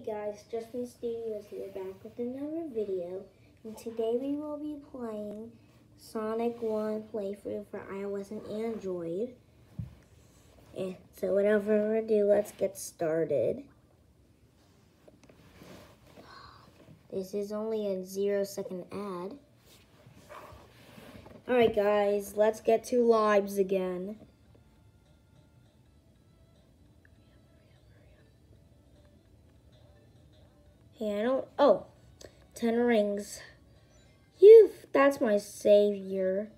Hey guys, Justin Studios here, back with another video. And today we will be playing Sonic 1 playthrough for iOS and Android. And so without further ado, let's get started. This is only a zero second ad. Alright guys, let's get to lives again. Hey, I don't. Oh, ten rings. You, that's my savior.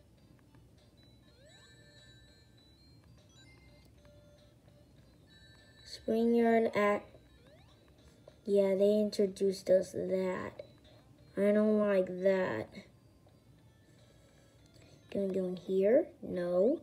Spring Yard Act. Yeah, they introduced us that. I don't like that. Gonna go in here? No.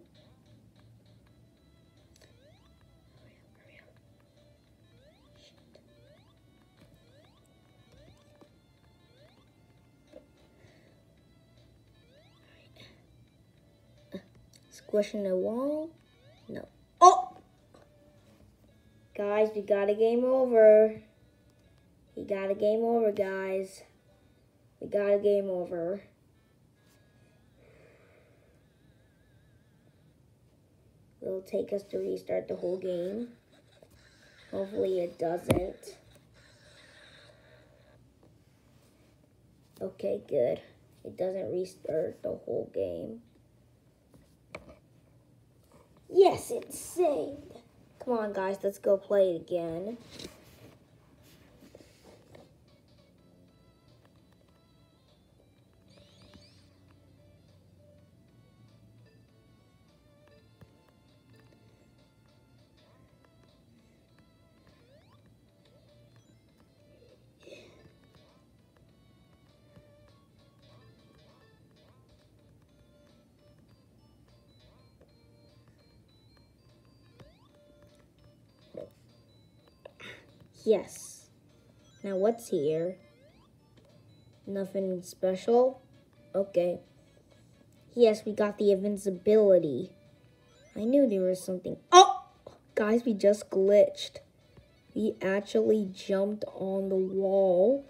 Squishing the wall? No. Oh! Guys, we got a game over. We got a game over, guys. We got a game over. It'll take us to restart the whole game. Hopefully it doesn't. Okay, good. It doesn't restart the whole game. Yes, it's saved. Come on, guys, let's go play it again. Yes. Now what's here? Nothing special? Okay. Yes, we got the invincibility. I knew there was something. Oh! Guys, we just glitched. We actually jumped on the wall.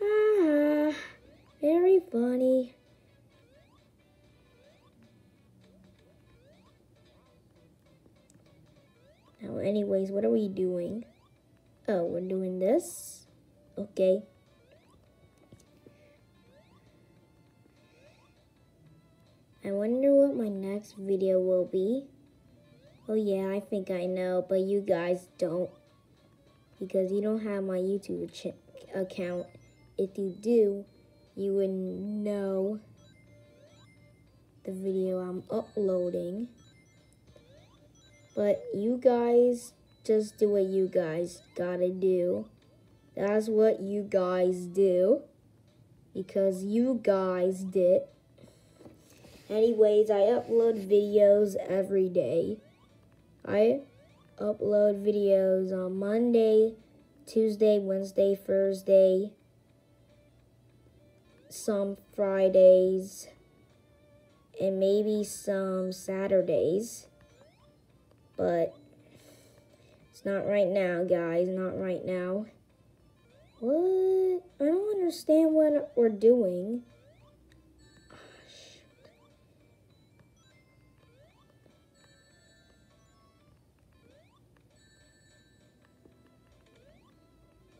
Ah, very funny. Now, anyways, what are we doing? Oh, we're doing this? Okay. I wonder what my next video will be. Oh yeah, I think I know, but you guys don't. Because you don't have my YouTube account. If you do, you would know the video I'm uploading. But you guys just do what you guys gotta do. That's what you guys do. Because you guys did. Anyways, I upload videos every day. I upload videos on Monday, Tuesday, Wednesday, Thursday, some Fridays, and maybe some Saturdays. But not right now, guys. Not right now. What? I don't understand what we're doing. Ah,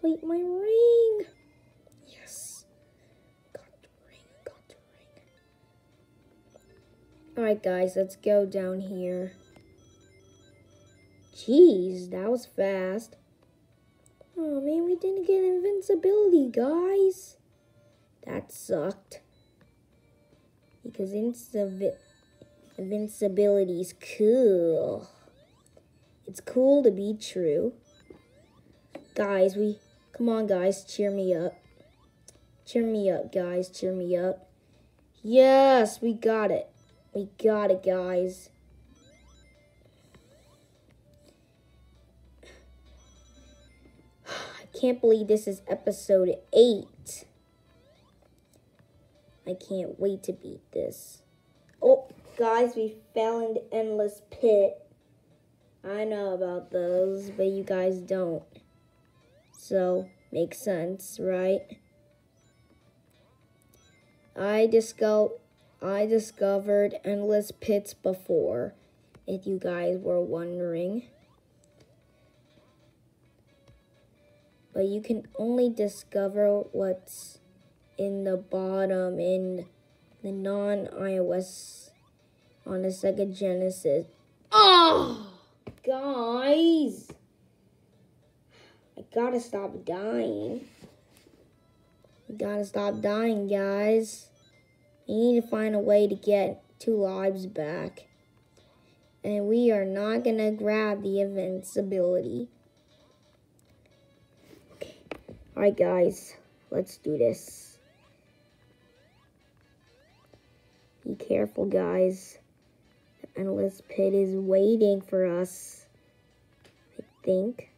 Wait, my ring! Yes. Got the ring, got the ring. Alright, guys, let's go down here. Jeez, that was fast. Oh man, we didn't get invincibility, guys. That sucked. Because invincibility is cool. It's cool to be true. Guys, we... Come on, guys. Cheer me up. Cheer me up, guys. Cheer me up. Yes, we got it. We got it, guys. Can't believe this is episode 8. I can't wait to beat this. Oh, guys, we fell into Endless Pit. I know about those, but you guys don't. So, makes sense, right? I disco I discovered endless pits before, if you guys were wondering. But you can only discover what's in the bottom in the non-iOS on the Sega Genesis. Oh, guys. I gotta stop dying. I gotta stop dying, guys. I need to find a way to get two lives back. And we are not gonna grab the invincibility. Alright, guys. Let's do this. Be careful, guys. The endless pit is waiting for us. I think.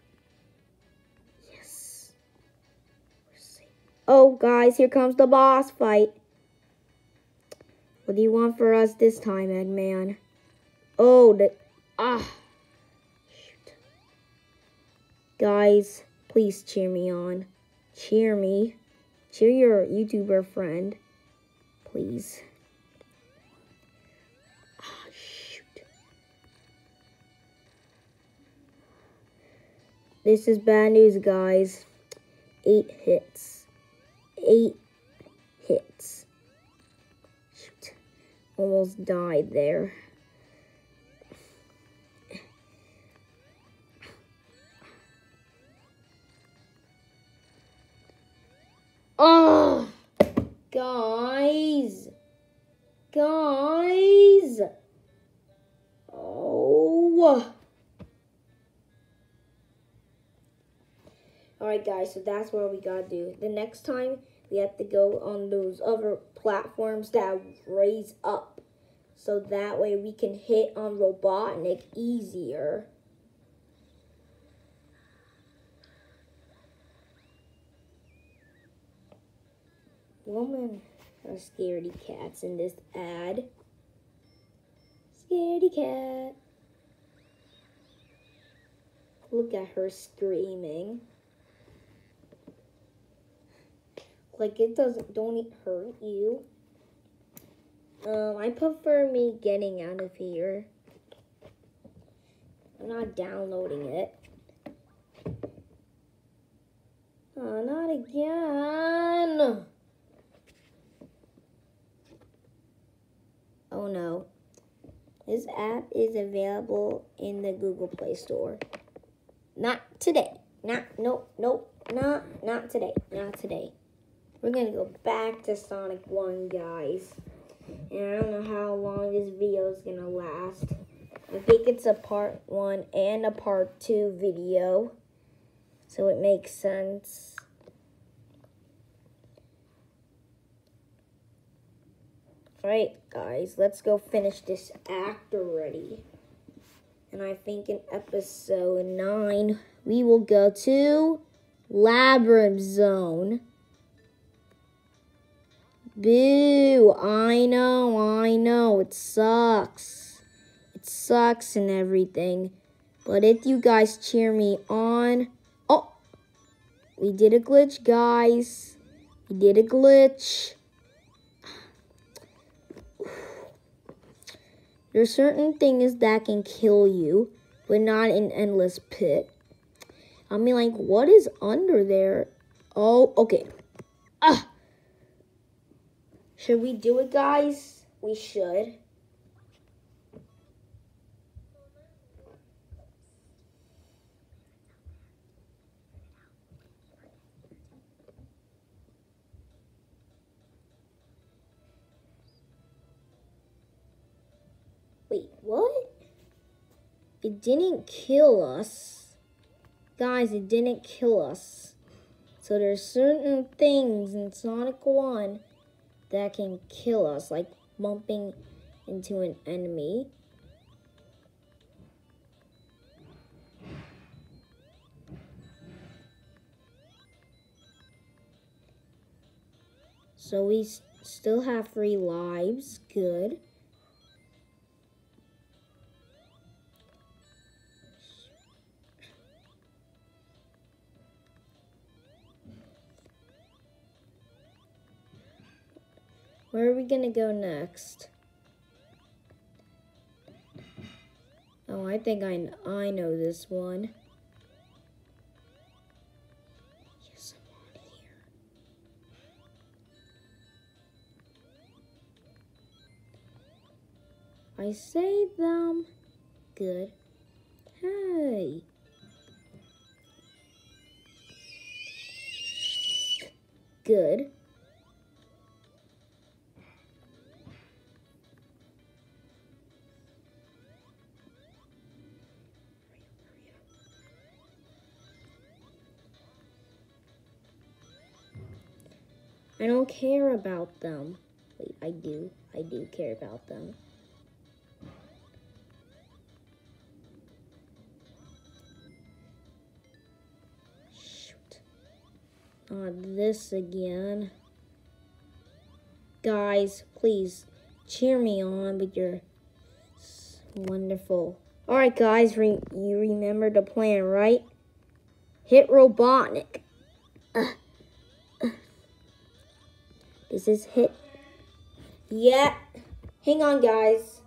Yes. Oh, guys, here comes the boss fight. What do you want for us this time, Eggman? Oh, the... Ah. Shoot. Guys, please cheer me on. Cheer me. Cheer your YouTuber friend. Please. Ah, shoot. This is bad news, guys. Eight hits. Eight hits. Shoot. Almost died there. Oh, guys, guys. Oh. Alright guys, so that's what we gotta do. The next time, we have to go on those other platforms that raise up. So that way we can hit on Robotnik easier. Woman are scaredy cats in this ad. Scaredy cat. Look at her screaming. Like it doesn't don't hurt you. Um, I prefer me getting out of here. I'm not downloading it. Oh, not again. Oh no. This app is available in the Google Play Store. Not today. Not, nope, nope, not, not today. Not today. We're gonna go back to Sonic 1, guys. And I don't know how long this video is gonna last. I think it's a part one and a part two video. So it makes sense. Alright, guys, let's go finish this act already. And I think in episode 9, we will go to Labyrinth Zone. Boo! I know, I know, it sucks. It sucks and everything. But if you guys cheer me on... Oh! We did a glitch, guys. We did a glitch. There's certain things that can kill you, but not an endless pit. I mean, like, what is under there? Oh, okay. Ah! Should we do it, guys? We should. Wait, what? It didn't kill us. Guys, it didn't kill us. So there's certain things in Sonic 1 that can kill us, like bumping into an enemy. So we still have three lives. Good. Where are we gonna go next? Oh, I think I, I know this one. Yes, I'm on here. I say them. Good. Hey. Good. I don't care about them. Wait, I do. I do care about them. Shoot. Not this again. Guys, please cheer me on with your wonderful. All right, guys, re- you remember the plan, right? Hit Robotnik. This is hit. Yeah. Hang on, guys.